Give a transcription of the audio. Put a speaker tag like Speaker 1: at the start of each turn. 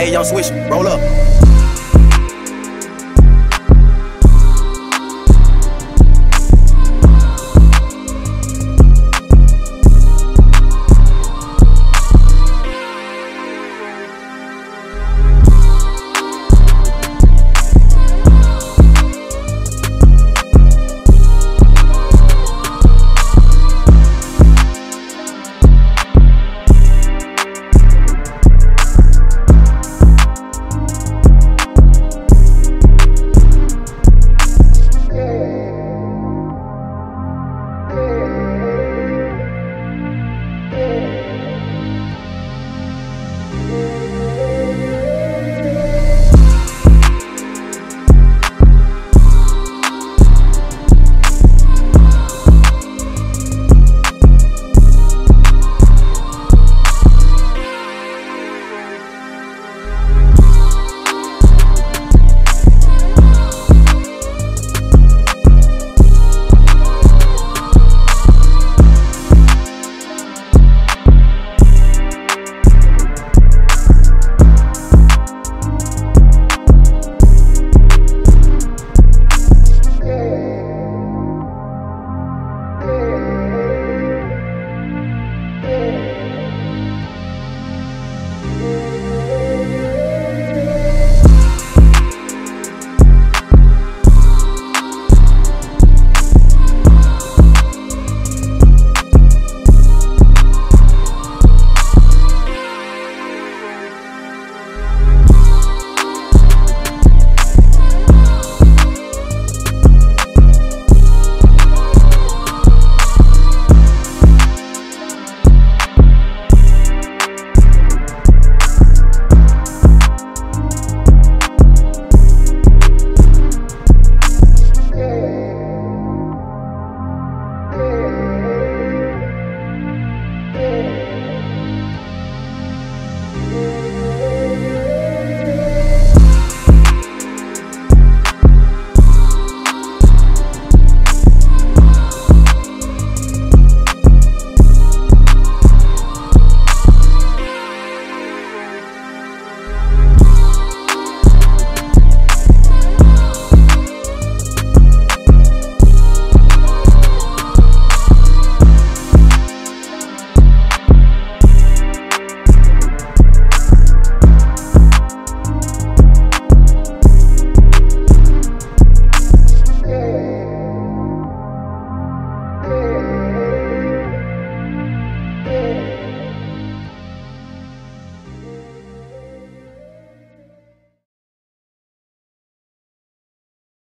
Speaker 1: Hey, y'all switch, roll up.